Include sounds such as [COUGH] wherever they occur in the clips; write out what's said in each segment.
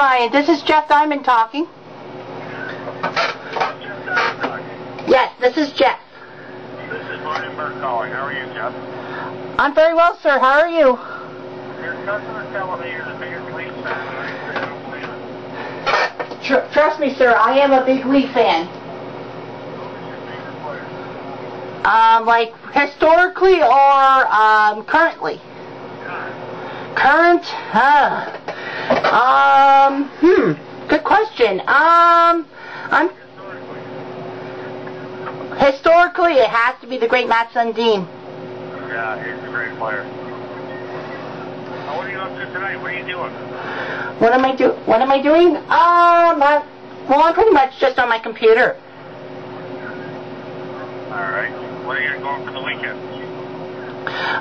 Brian, this is Jeff Diamond talking. Yes, this is Jeff. This is Brian Burke calling. How are you, Jeff? I'm very well, sir. How are you? Your customer telling me you're the biggest Leafs fan. Tr- trust me, sir. I am a big Leaf fan. Who's your favorite player? Um, like historically or um, currently? Current? Huh. Um, hmm. Good question. Um, I'm Historically. it has to be the great Mats Sundin. Yeah, he's a great player. What are you up to tonight? What are you doing? What am I do? What am I doing? Um, I, well, I'm pretty much just on my computer. All right. What are you going for the weekend?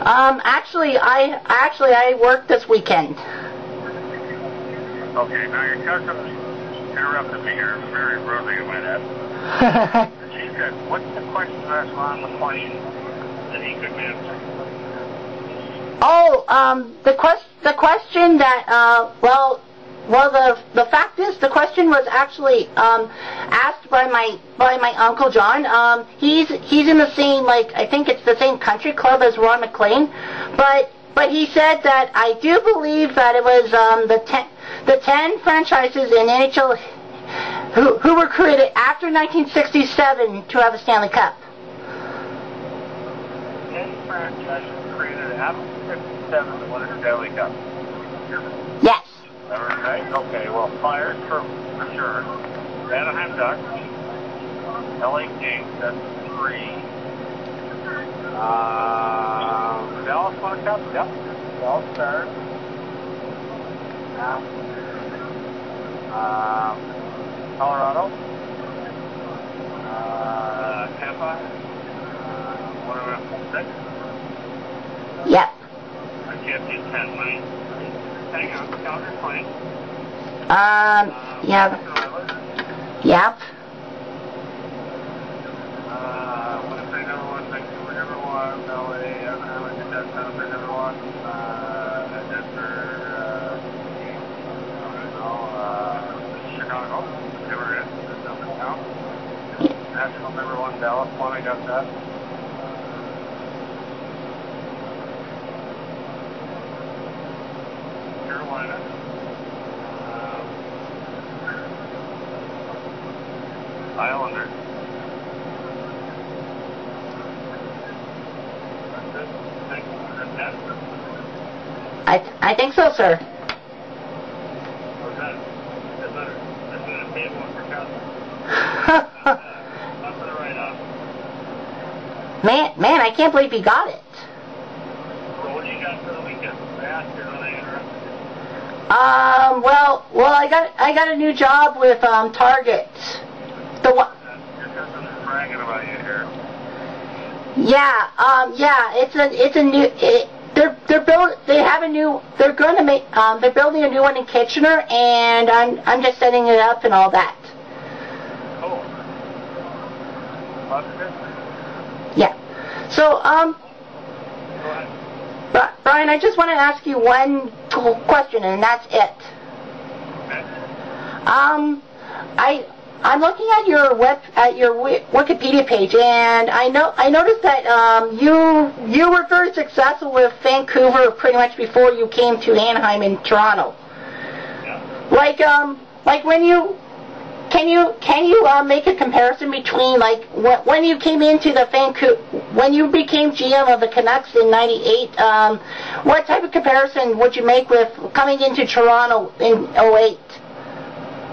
Um, actually, I actually I work this weekend. Okay, now your cousin interrupted me here very rudely, I might add. [LAUGHS] She said, what's the question that's on the plane that he couldn't answer? oh, um, the quest the question that uh, well, well the the fact is the question was actually um asked by my by my uncle John. Um, he's he's in the same like I think it's the same country club as Ron MacLean, but but he said that I do believe that it was um the ten the ten franchises in NHL who who were created after 1967 to have a Stanley Cup. Ten franchises created after 57 to win a Stanley Cup. Yes. All right. Okay. Well, Flyers for for sure. Anaheim Ducks. LA Kings. That's three. Um, Dallas won a cup. Yep. Dallas Stars. Yeah. Um, Colorado. Uh, Tampa. Uh, what we? Six. Yep. I can't do ten, right? Hang on. Calgary Flames. Um. Uh, Yeah. Yep. Uh, Winnipeg number one, Vancouver number one, LA, Anaheim, I think that's number number one, uh, Denver, uh, I don't know, uh, Chicago, whatever it is, that doesn't count. National number one, Dallas one, I got that. Carolina. Um, Islanders. That's it. Thank you. That's that. I think so, sir. That? That's better. That's an paid one for Castle. Not for the write-off. Man, man, I can't believe he got it. What do you got for the weekend? I asked you when I interrupted you. Um, well, well, I got I got a new job with um Target. The one, Your cousin is bragging about you here. yeah, um, yeah, it's a it's a new. It, they're they're build they have a new they're going to make um they're building a new one in Kitchener and I'm I'm just setting it up and all that. Cool. Yeah. So um Go ahead. Bri- Brian, I just want to ask you one question and that's it. Um, I I'm looking at your web at your Wikipedia page, and I know I noticed that um, you you were very successful with Vancouver pretty much before you came to Anaheim and Toronto. Yeah. Like um like when you can you can you uh, make a comparison between like wh- when you came into the Vancouver when you became GM of the Canucks in '98? Um, what type of comparison would you make with coming into Toronto in '08?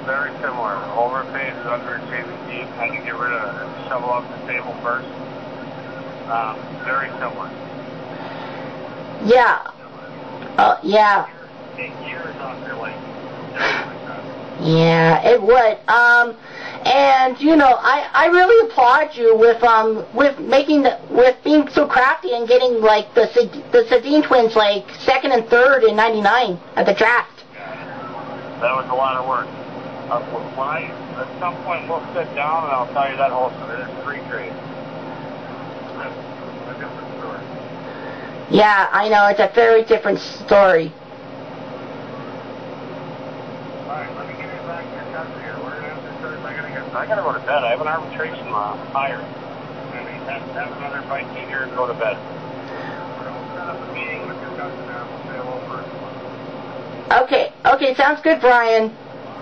Very similar. Overpaid, underachieving team. Had to get rid of shovel off the table first. Um, very similar. Yeah. Uh, yeah. Take years off your life. Yeah, it would. Um, and you know, I, I really applaud you with um with making the with being so crafty and getting like the the Sedin twins like second and third in '99 at the draft. That was a lot of work. Uh, when I, at some point, we'll sit down and I'll tell you that whole three story. Yeah, I know it's a very different story. All Alright, let me get you back to your cousin here. We're gonna have to start, I gotta get, I gotta go to bed. I have an arbitration uh, hire. I mean, have, have another bite to here and go to bed. We're gonna set up a meeting with your cousin now. We'll say hello first. Okay, okay, sounds good, Brian.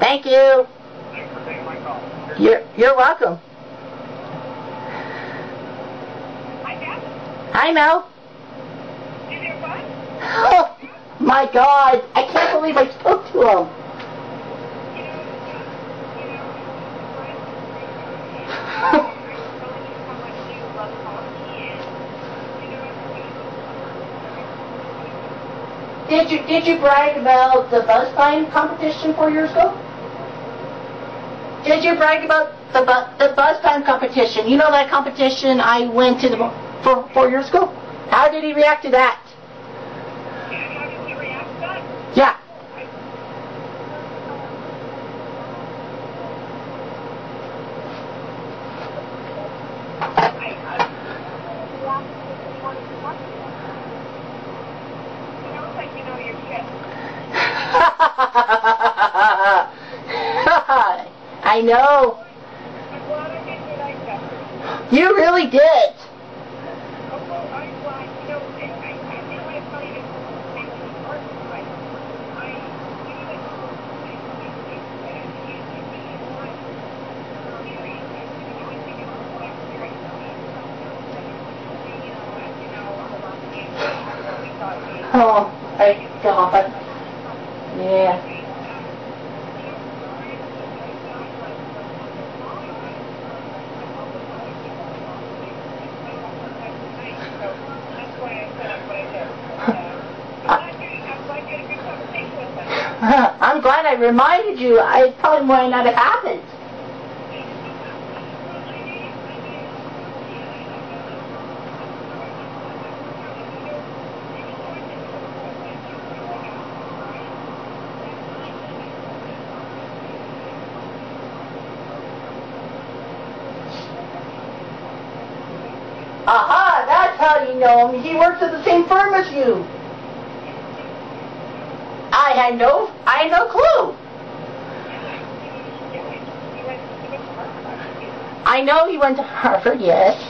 Thank you. Thanks for taking my call. You're, you're welcome. Hi, Dad. Hi, Mel. Is it fun? Oh, my God. I can't believe I spoke to him. You know, you know, Brian, I was telling you how much you love hockey and, you know, Did you did you brag about the buzz time competition four years ago? Did you brag about the bu- the buzz time competition? You know that competition I went to the, for four years ago. How did he react to that? and how did you react to that? Yeah. I, I, you asked if you wanted to watch it. You know, it's like you know your shit. I know. You really did. Oh, I, I, I didn't want to tell you to make me work, but I, you know, like, I, I, I, I don't use it, but you know what? You know, you, you, you think it's like you're right, you know, as you know, on the last game, we thought we, Oh, I God. Yeah. That's why I set up what I did. I'm glad you, I'm glad you had a good conversation with him. [LAUGHS] I'm glad I reminded you. I probably might not have happened. Aha, that's how you know him. He works at the same firm as you. I had no, I had no clue. I know he went to Harvard, yes.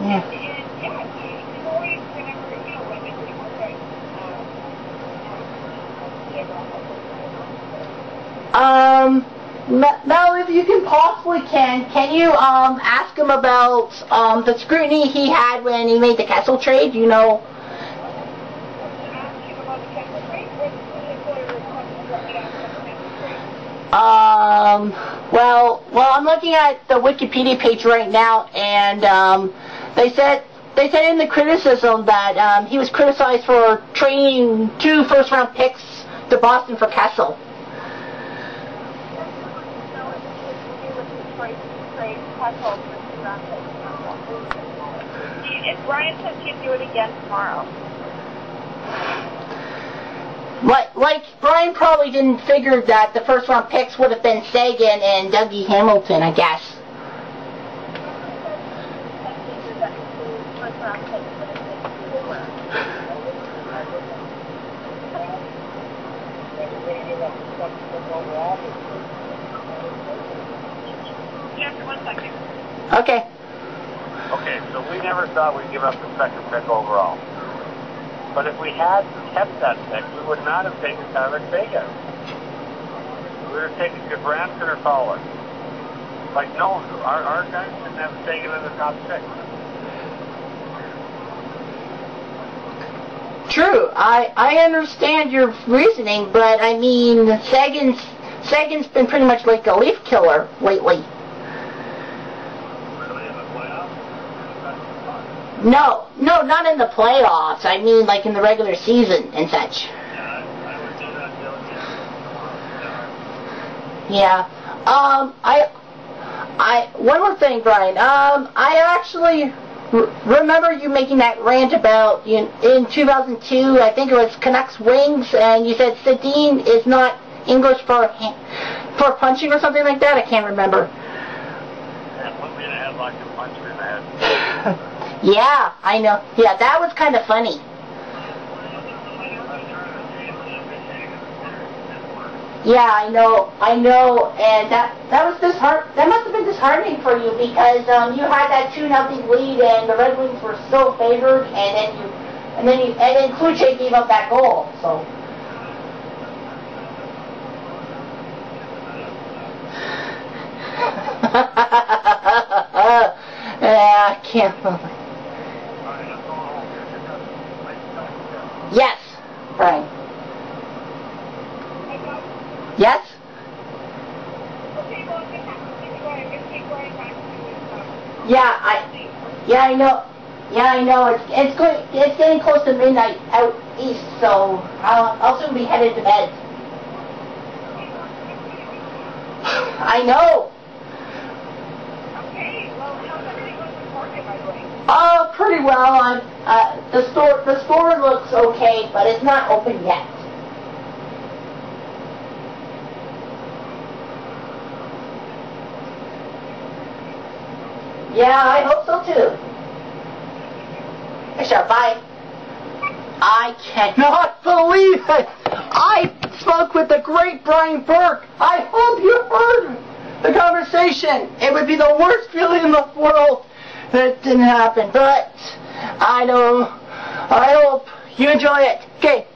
Yeah. Um, n- now if you can possibly can, you um ask him about um the scrutiny he had when he made the Kessel trade? You know, um, well, well, I'm looking at the Wikipedia page right now, and um, they said they said in the criticism that um, he was criticized for trading two first round picks to Boston for Kessel. If Brian says he'd do it again tomorrow. Like, like Brian probably didn't figure that the first round picks would have been Seguin and Dougie Hamilton, I guess. Just one second. Okay. Okay, so we never thought we'd give up the second pick overall. But if we had kept that pick, we would not have taken Tyler Seguin. We would have taken Gudbranson or Fowler. Like, no, our, our guys didn't have Seguin in the top six. True. I I understand your reasoning, but I mean Seguin's Seguin's been pretty much like a leaf killer lately. Really, in the playoffs? No, no, not in the playoffs. I mean like in the regular season and such. Yeah, I, I would do that diligently. Yeah. Um, I, I, one more thing, Brian. Um, I actually r- remember you making that rant about you in 2002. I think it was Canucks wings, and you said Sedin is not English for for punching or something like that. I can't remember. Yeah, put me in a headlock and punch me in the head. [LAUGHS] Yeah, I know. Yeah, that was kind of funny. Yeah, I know, I know, and that that was disheart. That must have been disheartening for you because um, you had that two nothing lead, and the Red Wings were so favored, and then you, and then you, and then Cloutier gave up that goal. So. [LAUGHS] yeah, I can't. Yes, Right. Yes. Okay, well, just keep going, just keep going back to, Yeah, I. Yeah, I know. Yeah, I know. It's it's going. It's getting close to midnight out east, so I'll I'll soon be headed to bed. I know. Okay, well, how's everything going with Jorge, by the way? Oh, pretty well. I'm. Uh, the store the store looks okay, but it's not open yet. Yeah, I hope so too. Sure, bye. I cannot believe it! I spoke with the great Brian Burke. I hope you heard the conversation. It would be the worst feeling in the world that didn't happen, but I know. I hope you enjoy it. Okay,